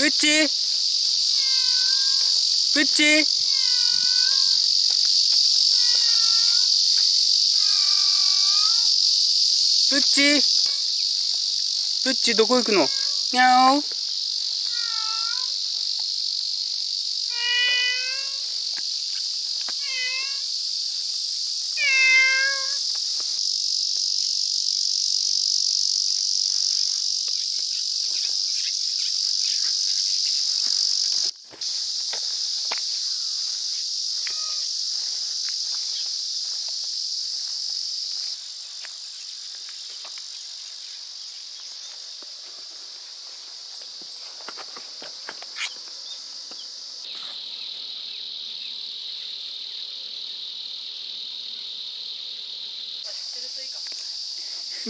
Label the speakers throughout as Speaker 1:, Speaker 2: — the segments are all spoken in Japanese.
Speaker 1: プッチプッチプッチプッチどこ行くの？にゃお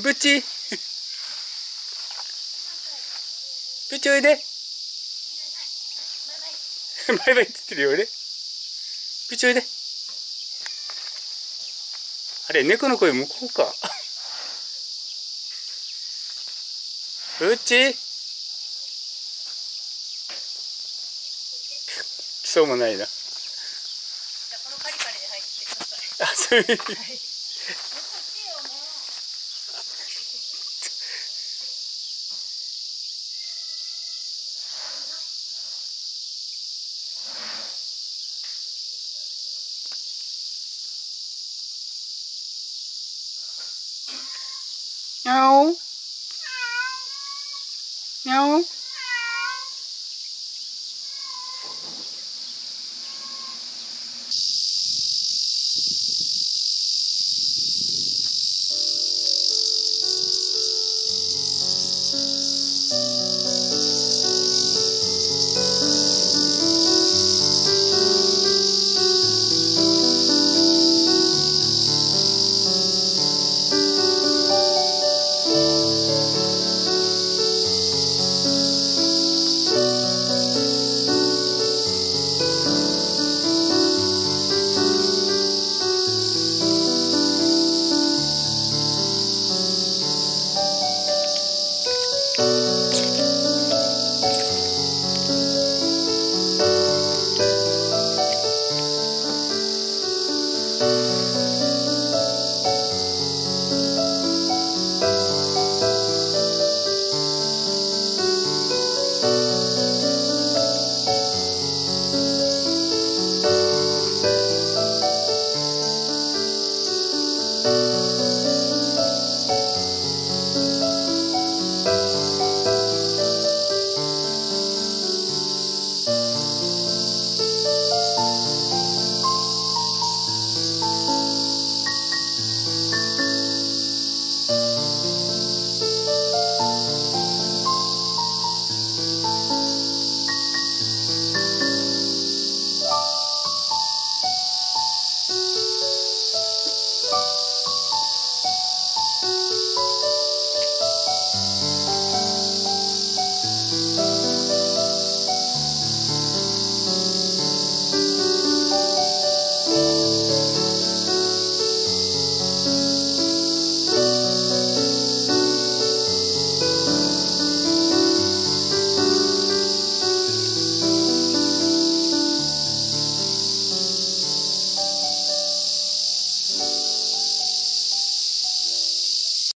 Speaker 1: ブッチ。ブッチおいで。バイバイ。って言ってるよ俺。ブッチおいで。あれ猫の声向こうか。ブッチそうもないな。
Speaker 2: あ
Speaker 1: そういう
Speaker 2: はい。
Speaker 1: にゃおにゃお oh